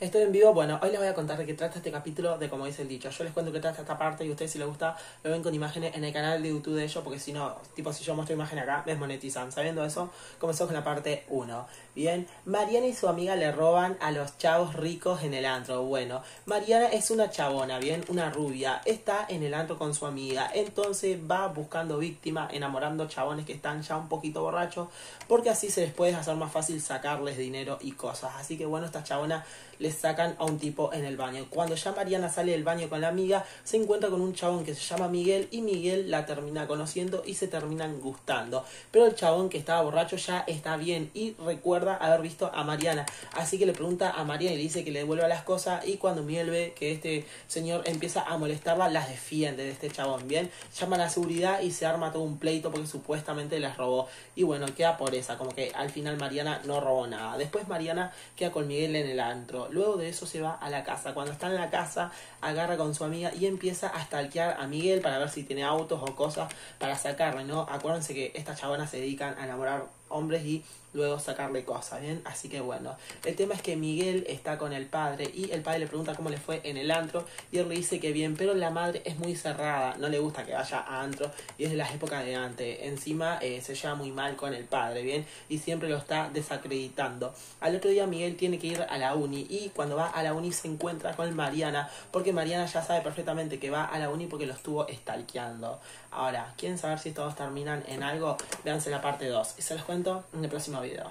Estoy en vivo, bueno, hoy les voy a contar de qué trata este capítulo de como dice el dicho. Yo les cuento qué trata esta parte y ustedes si les gusta lo ven con imágenes en el canal de YouTube de ellos porque si no, tipo si yo muestro imagen acá, me desmonetizan. Sabiendo eso, comenzamos con la parte 1. Bien, Mariana y su amiga le roban a los chavos ricos en el antro. Bueno, Mariana es una chabona, bien, una rubia. Está en el antro con su amiga. Entonces va buscando víctima, enamorando chabones que están ya un poquito borrachos porque así se les puede hacer más fácil sacarles dinero y cosas. Así que bueno, esta chabona le sacan a un tipo en el baño. Cuando ya Mariana sale del baño con la amiga, se encuentra con un chabón que se llama Miguel y Miguel la termina conociendo y se terminan gustando. Pero el chabón que estaba borracho ya está bien y recuerda haber visto a Mariana. Así que le pregunta a Mariana y le dice que le devuelva las cosas y cuando Miguel ve que este señor empieza a molestarla, las defiende de este chabón. Bien, llama a la seguridad y se arma todo un pleito porque supuestamente las robó. Y bueno, queda por esa, como que al final Mariana no robó nada. Después Mariana queda con Miguel en el antro. Luego de eso se va a la casa. Cuando está en la casa, agarra con su amiga y empieza a stalkear a Miguel para ver si tiene autos o cosas para sacarle, ¿no? Acuérdense que estas chabonas se dedican a enamorar hombres y luego sacarle cosas, ¿bien? Así que bueno, el tema es que Miguel está con el padre y el padre le pregunta cómo le fue en el antro y él le dice que bien, pero la madre es muy cerrada, no le gusta que vaya a antro y es de las épocas de antes. Encima eh, se lleva muy mal con el padre, ¿bien? Y siempre lo está desacreditando. Al otro día Miguel tiene que ir a la uni y cuando va a la uni se encuentra con Mariana porque Mariana ya sabe perfectamente que va a la uni porque lo estuvo stalkeando. Ahora, ¿quieren saber si todos terminan en algo? Véanse la parte 2 y se los cuento en el próximo video.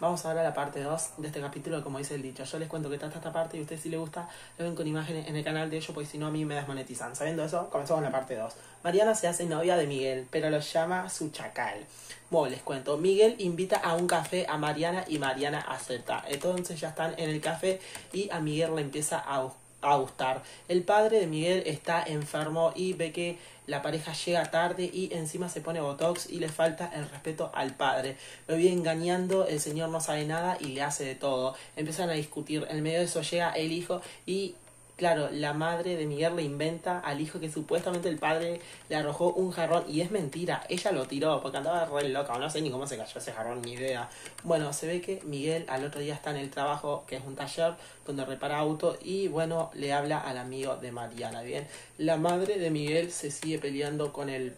Vamos a a la parte 2 de este capítulo, como dice el dicho. Yo les cuento que trata esta parte y a ustedes si les gusta, lo ven con imágenes en el canal de ellos, porque si no a mí me desmonetizan. Sabiendo eso, comenzamos la parte 2. Mariana se hace novia de Miguel, pero lo llama su chacal. Bueno, les cuento. Miguel invita a un café a Mariana y Mariana acepta. Entonces ya están en el café y a Miguel le empieza a buscar a gustar. El padre de Miguel está enfermo y ve que la pareja llega tarde y encima se pone botox y le falta el respeto al padre. Lo viene engañando, el señor no sabe nada y le hace de todo. Empiezan a discutir. En medio de eso llega el hijo y Claro, la madre de Miguel le inventa al hijo que supuestamente el padre le arrojó un jarrón y es mentira, ella lo tiró porque andaba re loca, no sé ni cómo se cayó ese jarrón, ni idea. Bueno, se ve que Miguel al otro día está en el trabajo, que es un taller donde repara auto y bueno, le habla al amigo de Mariana, ¿bien? La madre de Miguel se sigue peleando con el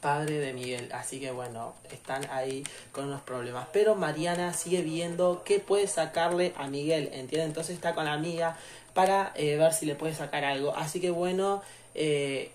padre de Miguel. Así que bueno, están ahí con unos problemas. Pero Mariana sigue viendo qué puede sacarle a Miguel, ¿entiende? Entonces está con la amiga para eh, ver si le puede sacar algo. Así que bueno, eh,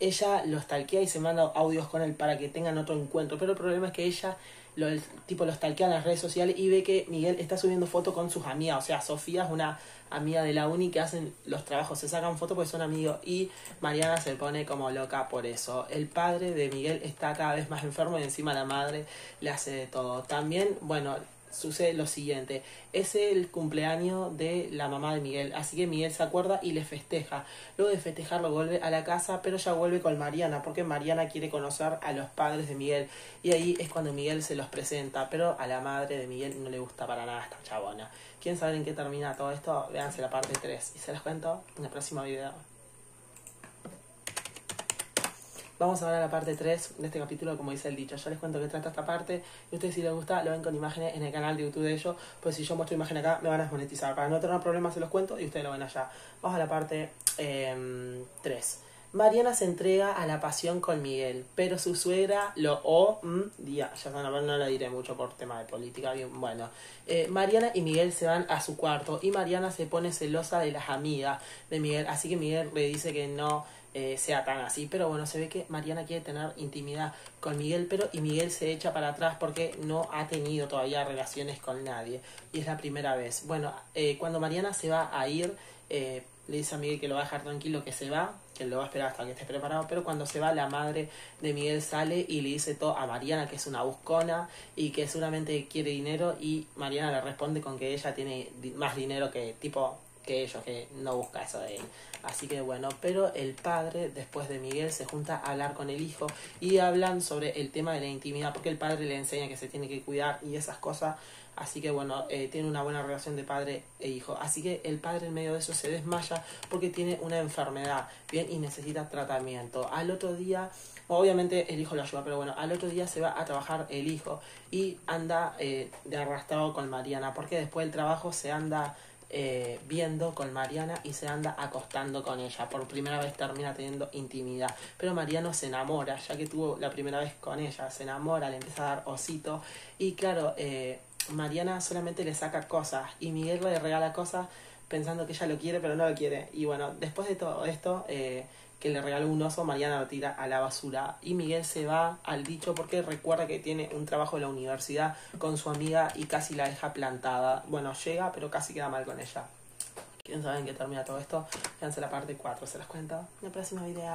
ella lo stalkea y se manda audios con él para que tengan otro encuentro. Pero el problema es que ella, lo, el tipo lo stalkea en las redes sociales y ve que Miguel está subiendo fotos con sus amigas. O sea, Sofía es una amiga de la uni que hacen los trabajos, se sacan fotos porque son amigos y Mariana se pone como loca por eso. El padre de Miguel está cada vez más enfermo y encima la madre le hace de todo. También, bueno, sucede lo siguiente. Es el cumpleaños de la mamá de Miguel, así que Miguel se acuerda y le festeja. Luego de festejarlo vuelve a la casa, pero ya vuelve con Mariana, porque Mariana quiere conocer a los padres de Miguel. Y ahí es cuando Miguel se los presenta, pero a la madre de Miguel no le gusta para nada esta chabona. ¿Quieren saber en qué termina todo esto? Véanse la parte 3 y se los cuento en el próximo video. Vamos a ver a la parte 3 de este capítulo, como dice el dicho. Yo les cuento que trata esta parte y ustedes si les gusta lo ven con imágenes en el canal de YouTube de ellos, pues si yo muestro imagen acá me van a desmonetizar. Para no tener problemas se los cuento y ustedes lo ven allá. Vamos a la parte 3. Mariana se entrega a la pasión con Miguel, pero su suegra lo o mm, ya, ya no, no lo diré mucho por tema de política, bien, bueno. Eh, Mariana y Miguel se van a su cuarto y Mariana se pone celosa de las amigas de Miguel, así que Miguel le dice que no eh, sea tan así. Pero bueno, se ve que Mariana quiere tener intimidad con Miguel, pero y Miguel se echa para atrás porque no ha tenido todavía relaciones con nadie. Y es la primera vez. Bueno, eh, cuando Mariana se va a ir, eh, le dice a Miguel que lo va a dejar tranquilo, que se va, que lo va a esperar hasta que esté preparado, pero cuando se va la madre de Miguel sale y le dice todo a Mariana que es una buscona y que seguramente quiere dinero y Mariana le responde con que ella tiene más dinero que tipo que ellos, que no busca eso de él. Así que bueno, pero el padre, después de Miguel, se junta a hablar con el hijo y hablan sobre el tema de la intimidad, porque el padre le enseña que se tiene que cuidar y esas cosas. Así que bueno, eh, tiene una buena relación de padre e hijo. Así que el padre en medio de eso se desmaya porque tiene una enfermedad, bien, y necesita tratamiento. Al otro día, obviamente el hijo lo ayuda, pero bueno, al otro día se va a trabajar el hijo y anda eh, de arrastrado con Mariana, porque después del trabajo se anda eh, viendo con Mariana y se anda acostando con ella. Por primera vez termina teniendo intimidad. Pero Mariano se enamora, ya que tuvo la primera vez con ella. Se enamora, le empieza a dar osito. Y claro, eh, Mariana solamente le saca cosas y Miguel le regala cosas pensando que ella lo quiere, pero no lo quiere. Y bueno, después de todo esto, eh, que le regaló un oso, Mariana lo tira a la basura y Miguel se va al dicho porque recuerda que tiene un trabajo en la universidad con su amiga y casi la deja plantada. Bueno, llega, pero casi queda mal con ella. ¿Quieren saber en qué termina todo esto? Fíjense la parte 4, se las cuento en el próximo video.